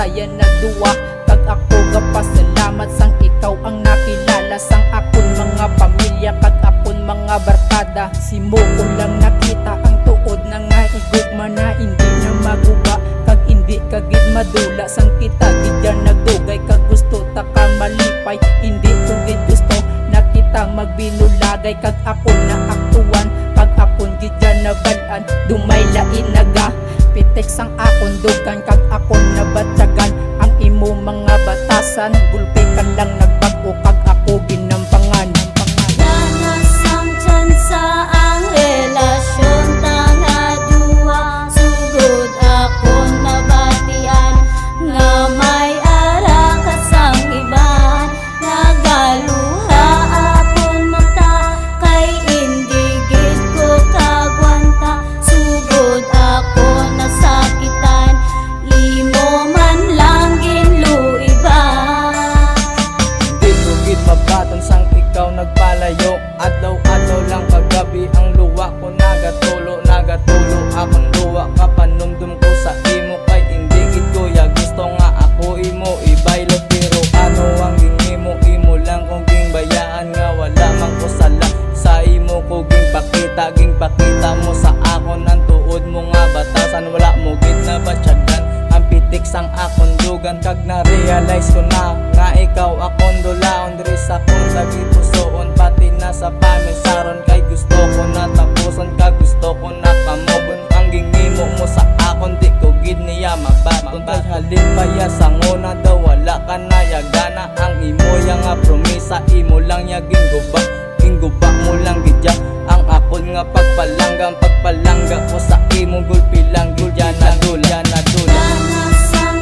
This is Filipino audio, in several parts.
sang kita yan na duwa. Kag ako gapasalamat sang ikaw ang nakilala. Sang akon mga pamilya kag akon mga barkada. Si mo ko lang nakita ang tuod na nga igugma na hindi na maguba. Kag hindi kagid madula sang kita gidya nagdugay. Kag gusto ta ka malipay hindi ko gid gusto na kita magbinulagay. Kag ako na aktuan kag akon gidya nabalan Dumay lain naga sang akon dugan Kag akon nabatyagan ang imo mga batasan na-realize ko na Nga ikaw akong dulaon Diri sa kong tagipusoon Pati na sa pamisaron Kay gusto ko na tapuson Kag gusto ko na kamobon Ang gingimo mo sa akon Di ko gid niya mabaton Kay halin pa ya sa nguna daw Wala ka na yagana Ang imo nga promisa Imo lang ya gingguba Gingguba mo lang gidya. Ang akon nga pagpalangga Ang pagpalangga ko sa imo Gulpi lang gidya na dula. Na dula Nanasang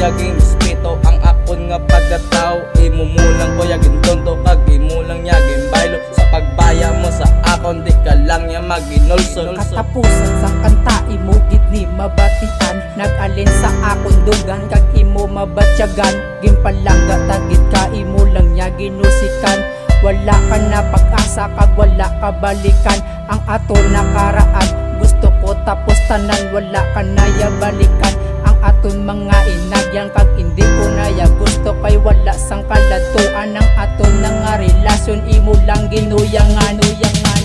mo gidya ging respeto ang akon nga pagkatao imo mo lang ko yagin tonto. Kag imo lang yagin baylo sa pagbaya mo sa akon di ka lang ya maginulson Katapusan sang kanta imo gid ni mabatian Nag-alin sa akon dugan kag imo mabatyagan. Gimpalangga tagit ka imo lang nya ginusikan. Wala ka na pag-asa kag wala ka balikan. Ang ato nakaraan gusto ko tapos tanan Wala ka na ya balikan Ang aton mga inagyang kag hindi ko na ya gusto Kay wala sang kalatuan Ang aton nga relasyon. Imo lang ginuyangan Nuyangan